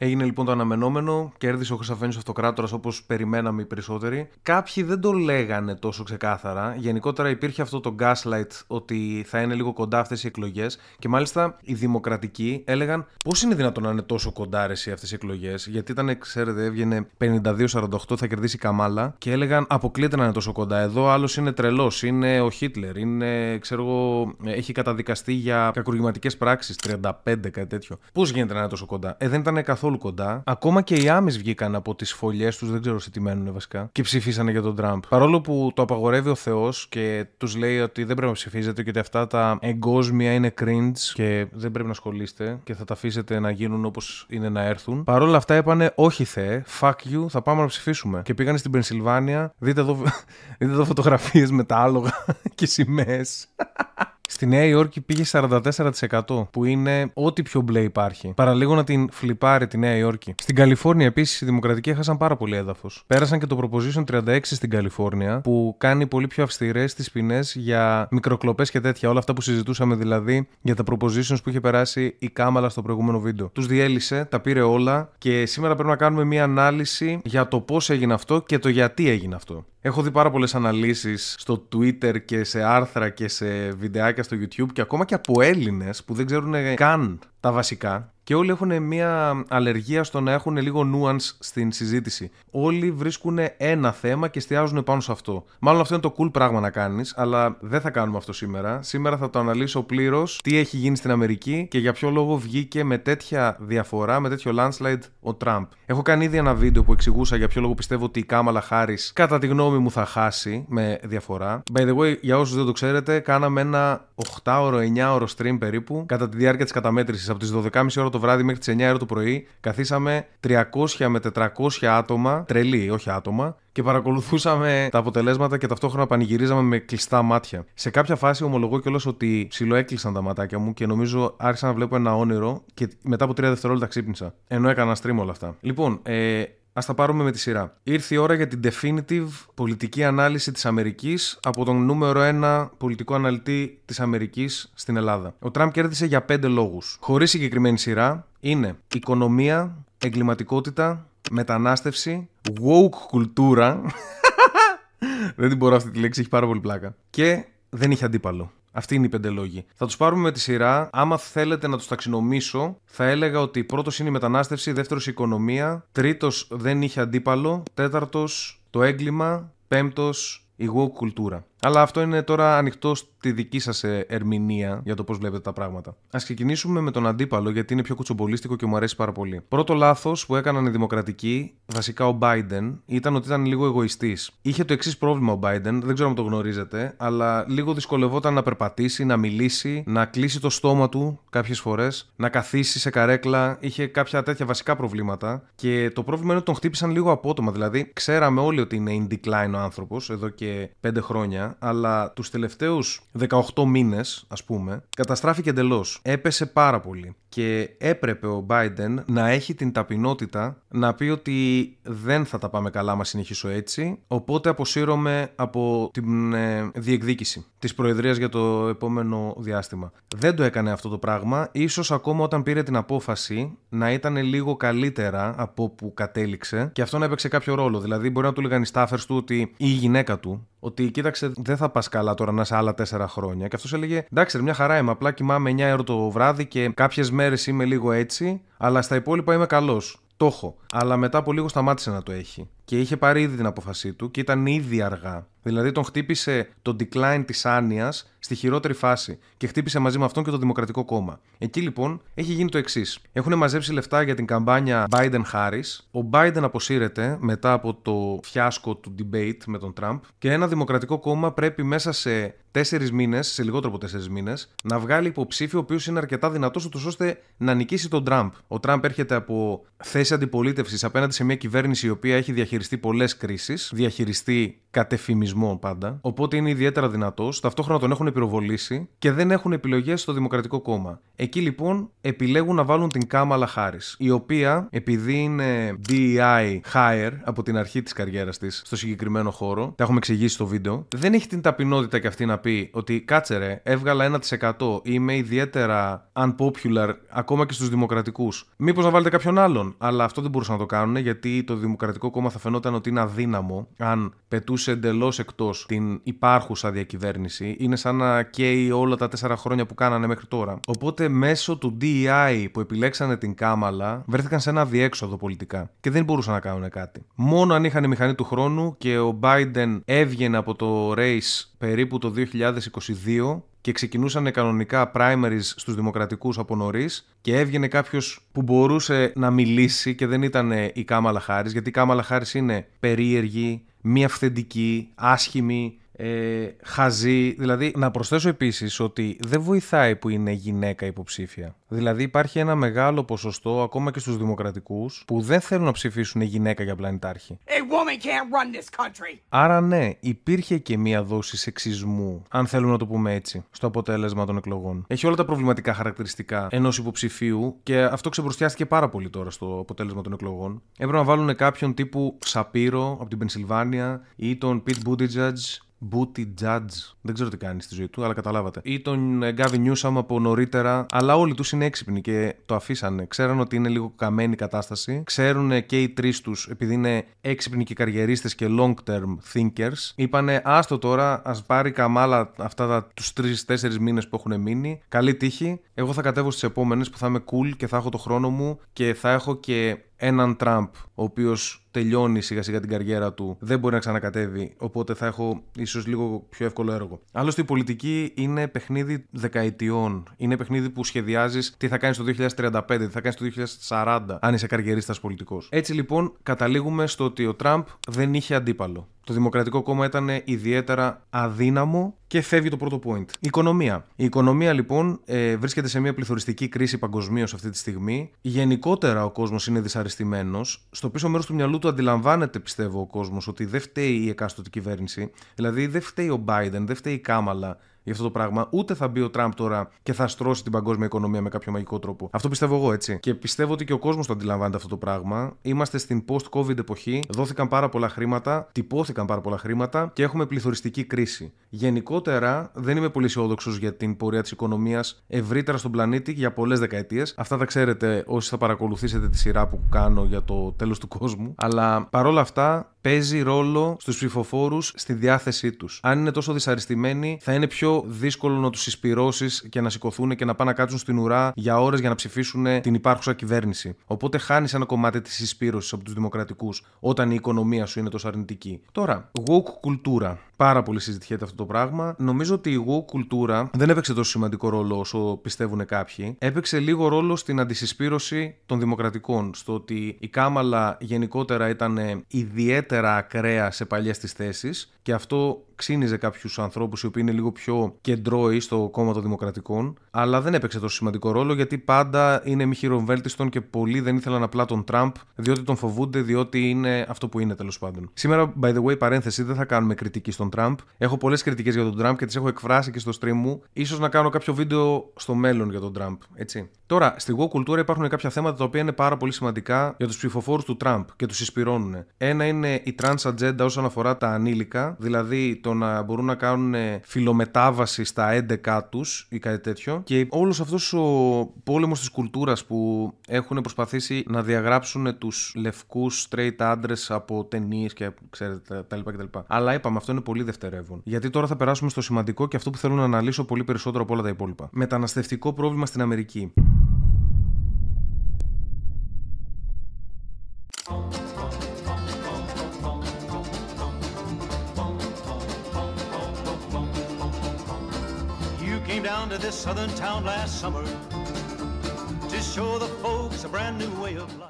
Έγινε λοιπόν το αναμενόμενο, κέρδισε ο Χρυσαφένιο Αυτοκράτορας όπως περιμέναμε οι περισσότεροι. Κάποιοι δεν το λέγανε τόσο ξεκάθαρα. Γενικότερα υπήρχε αυτό το gaslight ότι θα είναι λίγο κοντά αυτές οι εκλογές. Και μάλιστα οι δημοκρατικοί έλεγαν πώς είναι δυνατόν να είναι τόσο κοντά αυτές οι εκλογές; Γιατί ήταν, ξέρετε, έβγαινε 52-48, θα κερδίσει η Καμάλα. Και έλεγαν αποκλείεται να είναι τόσο κοντά. Εδώ άλλος είναι τρελός, είναι ο Χίτλερ, είναι, ξέρω εγώ, έχει καταδικαστεί για κακουργηματικές πράξεις, 35, κάτι τέτοιο. Πώς γίνεται να είναι τόσο κοντά; Ε, δεν ήταν καθόλου κοντά. Ακόμα και οι άμυ βγήκαν από τις φωλιές τους, δεν ξέρω σε τι μένουν βασικά, και ψηφίσανε για τον Τραμπ. Παρόλο που το απαγορεύει ο Θεός και τους λέει ότι δεν πρέπει να ψηφίζετε και ότι αυτά τα εγκόσμια είναι cringe και δεν πρέπει να ασχολείστε και θα τα αφήσετε να γίνουν όπως είναι να έρθουν. Παρόλα αυτά είπανε, Όχι Θεέ, fuck you, θα πάμε να ψηφίσουμε. Και πήγανε στην Πενσιλβάνια. Δείτε εδώ, δείτε εδώ φωτογραφίες με τα άλογα και σημαίες. Στη Νέα Υόρκη πήγε 44% που είναι ό,τι πιο μπλε υπάρχει. Παραλίγο να την φλιπάρει τη Νέα Υόρκη. Στην Καλιφόρνια επίσης οι Δημοκρατικοί έχασαν πάρα πολύ έδαφος. Πέρασαν και το Proposition 36 στην Καλιφόρνια που κάνει πολύ πιο αυστηρές τις ποινές για μικροκλοπές και τέτοια. Όλα αυτά που συζητούσαμε δηλαδή για τα Propositions που είχε περάσει η Κάμαλα στο προηγούμενο βίντεο. Τους διέλυσε, τα πήρε όλα και σήμερα πρέπει να κάνουμε μια ανάλυση για το πώς έγινε αυτό και το γιατί έγινε αυτό. Έχω δει πάρα πολλές αναλύσεις στο Twitter και σε άρθρα και σε βιντεάκια στο YouTube και ακόμα και από Έλληνες που δεν ξέρουν καν τα βασικά και όλοι έχουν μια αλλεργία στο να έχουν λίγο nuance στην συζήτηση. Όλοι βρίσκουν ένα θέμα και εστιάζουν πάνω σε αυτό. Μάλλον αυτό είναι το cool πράγμα να κάνεις, αλλά δεν θα κάνουμε αυτό σήμερα. Σήμερα θα το αναλύσω πλήρως τι έχει γίνει στην Αμερική και για ποιο λόγο βγήκε με τέτοια διαφορά, με τέτοιο landslide ο Τραμπ. Έχω κάνει ήδη ένα βίντεο που εξηγούσα για ποιο λόγο πιστεύω ότι η Κάμαλα Χάρη, κατά τη γνώμη μου, θα χάσει με διαφορά. By the way, για όσους δεν το ξέρετε, κάναμε ένα 8ωρο, 9ωρο stream περίπου κατά τη διάρκεια της καταμέτρησης από τις 12.30 ώρα το το βράδυ μέχρι τις 9 ώρα το πρωί καθίσαμε 300 με 400 άτομα, τρελή, όχι άτομα, και παρακολουθούσαμε τα αποτελέσματα και ταυτόχρονα πανηγυρίζαμε με κλειστά μάτια. Σε κάποια φάση ομολογώ κιόλας ότι ψιλοέκλεισαν τα ματάκια μου και νομίζω άρχισα να βλέπω ένα όνειρο και μετά από 3 δευτερόλεπτα ξύπνησα. Ενώ έκανα stream όλα αυτά. Λοιπόν, ε, Α τα πάρουμε με τη σειρά. Ήρθε η ώρα για την definitive πολιτική ανάλυση της Αμερικής από τον νούμερο 1 πολιτικό αναλυτή της Αμερικής στην Ελλάδα. Ο Τραμπ κέρδισε για πέντε λόγους. Χωρίς συγκεκριμένη σειρά είναι οικονομία, εγκληματικότητα, μετανάστευση, woke κουλτούρα. Δεν την μπορώ αυτή τη λέξη, έχει πάρα πολύ πλάκα. Και δεν είχε αντίπαλο. Αυτοί είναι οι πέντε λόγοι. Θα τους πάρουμε με τη σειρά. Άμα θέλετε να τους ταξινομήσω, θα έλεγα ότι πρώτος είναι η μετανάστευση, δεύτερος η οικονομία, τρίτος δεν είχε αντίπαλο, τέταρτος το έγκλημα, πέμπτος η woke κουλτούρα. Αλλά αυτό είναι τώρα ανοιχτό στη δική σας ε, ερμηνεία για το πώς βλέπετε τα πράγματα. Α ξεκινήσουμε με τον αντίπαλο, γιατί είναι πιο κουτσομπολίστικο και μου αρέσει πάρα πολύ. Πρώτο λάθος που έκαναν οι Δημοκρατικοί, βασικά ο Biden, ήταν ότι ήταν λίγο εγωιστής. Είχε το εξής πρόβλημα ο Biden, δεν ξέρω αν το γνωρίζετε, αλλά λίγο δυσκολευόταν να περπατήσει, να μιλήσει, να κλείσει το στόμα του κάποιες φορές, να καθίσει σε καρέκλα. Είχε κάποια τέτοια βασικά προβλήματα. Και το πρόβλημα είναι ότι τον χτύπησαν λίγο απότομα. Δηλαδή, ξέραμε όλοι ότι είναι in decline ο άνθρωπος εδώ και 5 χρόνια αλλά τους τελευταίους 18 μήνες, ας πούμε, καταστράφηκε εντελώς. Έπεσε πάρα πολύ. Και έπρεπε ο Biden να έχει την ταπεινότητα να πει ότι δεν θα τα πάμε καλά μα συνεχίσω έτσι, οπότε αποσύρωμαι από την ε, διεκδίκηση της Προεδρίας για το επόμενο διάστημα. Δεν το έκανε αυτό το πράγμα, ίσως ακόμα όταν πήρε την απόφαση να ήταν λίγο καλύτερα από που κατέληξε και αυτό να έπαιξε κάποιο ρόλο. Δηλαδή μπορεί να του λέγανε οι staffers του ότι ή η γυναίκα του ότι κοίταξε, δεν θα πας καλά τώρα να είσαι άλλα τέσσερα χρόνια. Και αυτός έλεγε: Εντάξει, μια χαρά είμαι. Απλά κοιμάμαι 9 ώρα το βράδυ και κάποιες μέρες είμαι λίγο έτσι, αλλά στα υπόλοιπα είμαι καλός. Το έχω. Αλλά μετά από λίγο σταμάτησε να το έχει. Και είχε πάρει ήδη την απόφασή του και ήταν ήδη αργά. Δηλαδή τον χτύπησε το decline της άνοια στη χειρότερη φάση και χτύπησε μαζί με αυτόν και το Δημοκρατικό Κόμμα. Εκεί λοιπόν έχει γίνει το εξής. Έχουν μαζέψει λεφτά για την καμπάνια Biden-Harris. Ο Biden αποσύρεται μετά από το φιάσκο του debate με τον Τραμπ και ένα Δημοκρατικό Κόμμα πρέπει μέσα σε τέσσερις μήνες, σε λιγότερο από τέσσερις μήνες, να βγάλει υποψήφιο ο οποίος είναι αρκετά δυνατός ώστε να νικήσει τον Τραμπ. Ο Τραμπ έρχεται από θέση αντιπολίτευσης απέναντι σε μια κυβέρνηση η οποία έχει διαχειριστεί πολλές κρίσεις, διαχειριστεί κατεφημισμό πάντα, οπότε είναι ιδιαίτερα δυνατός. Ταυτόχρονα τον έχουν πυροβολήσει και δεν έχουν επιλογές στο Δημοκρατικό Κόμμα. Εκεί λοιπόν επιλέγουν να βάλουν την Κάμαλα Χάρη, η οποία επειδή είναι DEI hire από την αρχή της καριέρας της στο συγκεκριμένο χώρο, τα έχουμε εξηγήσει στο βίντεο, δεν έχει την ταπεινότητα και αυτή να πει πει ότι κάτσε ρε, έβγαλα 1%, είμαι ιδιαίτερα unpopular ακόμα και στους δημοκρατικούς. Μήπως να βάλετε κάποιον άλλον. Αλλά αυτό δεν μπορούσαν να το κάνουν γιατί το Δημοκρατικό Κόμμα θα φαινόταν ότι είναι αδύναμο αν πετούσε εντελώς εκτός την υπάρχουσα διακυβέρνηση. Είναι σαν να καίει όλα τα τέσσερα χρόνια που κάνανε μέχρι τώρα. Οπότε μέσω του DEI που επιλέξανε την Κάμαλα βρέθηκαν σε ένα διέξοδο πολιτικά και δεν μπορούσαν να κάνουν κάτι. Μόνο αν είχαν η μηχανή του χρόνου και ο Biden έβγαινε από το race περίπου το 2022 και ξεκινούσαν κανονικά primaries στους δημοκρατικούς από νωρίς και έβγαινε κάποιος που μπορούσε να μιλήσει και δεν ήταν η Κάμαλα Χάρης γιατί η Κάμαλα Χάρης είναι περίεργη, μη αυθεντική, άσχημη, ε, χαζή. Δηλαδή, να προσθέσω επίσης ότι δεν βοηθάει που είναι γυναίκα υποψήφια. Δηλαδή, υπάρχει ένα μεγάλο ποσοστό, ακόμα και στους δημοκρατικούς, που δεν θέλουν να ψηφίσουν γυναίκα για πλανητάρχη. Άρα, ναι, υπήρχε και μία δόση σεξισμού, αν θέλουμε να το πούμε έτσι, στο αποτέλεσμα των εκλογών. Έχει όλα τα προβληματικά χαρακτηριστικά ενός υποψηφίου και αυτό ξεμπροστιάστηκε πάρα πολύ τώρα στο αποτέλεσμα των εκλογών. Έπρεπε να βάλουν κάποιον τύπου Σαπύρο από την Πενσιλβάνια ή τον Πιτ Buttigieg Booty Judge. Δεν ξέρω τι κάνει στη ζωή του, αλλά καταλάβατε. Ή τον Γκάβι Νιούσαμ από νωρίτερα. Αλλά όλοι τους είναι έξυπνοι και το αφήσανε. Ξέραν ότι είναι λίγο καμένη η κατάσταση. Ξέρουν και οι τρεις τους, επειδή είναι έξυπνοι και καριερίστε και long term thinkers. Είπανε, άστο τώρα, ας πάρει καμάλα αυτά τους τρει-τέσσερι μήνες που έχουν μείνει. Καλή τύχη. Εγώ θα κατέβω στις επόμενες που θα είμαι cool και θα έχω το χρόνο μου και θα έχω και έναν Τραμπ, ο οποίος τελειώνει σιγά σιγά την καριέρα του, δεν μπορεί να ξανακατέβει. Οπότε θα έχω ίσως λίγο πιο εύκολο έργο. Άλλωστε, η πολιτική είναι παιχνίδι δεκαετιών. Είναι παιχνίδι που σχεδιάζεις τι θα κάνεις το 2035, τι θα κάνεις το 2040, αν είσαι καριερίστας πολιτικός. Έτσι λοιπόν, καταλήγουμε στο ότι ο Τραμπ δεν είχε αντίπαλο. Το Δημοκρατικό Κόμμα ήταν ιδιαίτερα αδύναμο και φεύγει το πρώτο point. Η οικονομία. Η οικονομία λοιπόν ε, βρίσκεται σε μια πληθωριστική κρίση παγκοσμίως αυτή τη στιγμή. Γενικότερα ο κόσμος είναι δυσαρεστημένος. Στο πίσω μέρος του μυαλού του αντιλαμβάνεται, πιστεύω, ο κόσμος ότι δεν φταίει η εκάστοτε κυβέρνηση. Δηλαδή δεν φταίει ο Biden, δεν φταίει η Κάμαλα, για αυτό το πράγμα. Ούτε θα μπει ο Τραμπ τώρα και θα στρώσει την παγκόσμια οικονομία με κάποιο μαγικό τρόπο. Αυτό πιστεύω εγώ έτσι. Και πιστεύω ότι και ο κόσμος το αντιλαμβάνεται αυτό το πράγμα. Είμαστε στην post-COVID εποχή. Δόθηκαν πάρα πολλά χρήματα, τυπώθηκαν πάρα πολλά χρήματα και έχουμε πληθωριστική κρίση. Γενικότερα δεν είμαι πολύ αισιόδοξος για την πορεία της οικονομίας ευρύτερα στον πλανήτη για πολλές δεκαετίες. Αυτά τα ξέρετε όσοι θα παρακολουθήσετε τη σειρά που κάνω για το τέλος του κόσμου. Αλλά παρόλα αυτά παίζει ρόλο στους ψηφοφόρους στη διάθεσή τους. Αν είναι τόσο δυσαρεστημένοι, θα είναι πιο δύσκολο να τους εισπυρώσεις και να σηκωθούν και να πάνε να κάτσουν στην ουρά για ώρες για να ψηφίσουν την υπάρχουσα κυβέρνηση. Οπότε χάνεις ένα κομμάτι της εισπύρωσης από τους δημοκρατικούς όταν η οικονομία σου είναι τόσο αρνητική. Τώρα, woke κουλτούρα. Πάρα πολύ συζητιέται αυτό το πράγμα. Νομίζω ότι η woke κουλτούρα δεν έπαιξε τόσο σημαντικό ρόλο όσο πιστεύουν κάποιοι. Έπαιξε λίγο ρόλο στην αντισυσπήρωση των δημοκρατικών. Στο ότι η Κάμαλα γενικότερα ήταν ιδιαίτερα ακραία σε παλιές της θέσεις και αυτό ξύνιζε κάποιους ανθρώπους οι οποίοι είναι λίγο πιο κεντρώοι στο κόμμα των Δημοκρατικών. Αλλά δεν έπαιξε τόσο σημαντικό ρόλο γιατί πάντα είναι μη χειροβέλτιστον και πολλοί δεν ήθελαν απλά τον Τραμπ διότι τον φοβούνται, διότι είναι αυτό που είναι τέλος πάντων. Σήμερα, by the way, παρένθεση, δεν θα κάνουμε κριτική στον Τραμπ. Έχω πολλές κριτικές για τον Τραμπ και τις έχω εκφράσει και στο stream μου. σω να κάνω κάποιο βίντεο στο μέλλον για τον Τραμπ. Έτσι. Τώρα, στη εγώ κουλτούρα υπάρχουν κάποια θέματα τα οποία είναι πάρα πολύ σημαντικά για τους ψηφοφόρους του Τραμπ και τους συσπηρώνουν. Ένα είναι η trans agenda όσον αφορά τα ανήλικα, δηλαδή το να μπορούν να κάνουν φιλομετάβαση στα 11 τους ή κάτι τέτοιο. Και όλος αυτός ο πόλεμος της κουλτούρας που έχουν προσπαθήσει να διαγράψουν τους λευκούς straight άντρε από ταινίες και ξέρετε τα λοιπά κτλ. Αλλά είπαμε, αυτό είναι πολύ δευτερεύον. Γιατί τώρα θα περάσουμε στο σημαντικό και αυτό που θέλω να αναλύσω πολύ περισσότερο από όλα τα υπόλοιπα. Μεταναστευτικό πρόβλημα στην Αμερική. Down to this southern town last summer to show the folks a brand new way of life.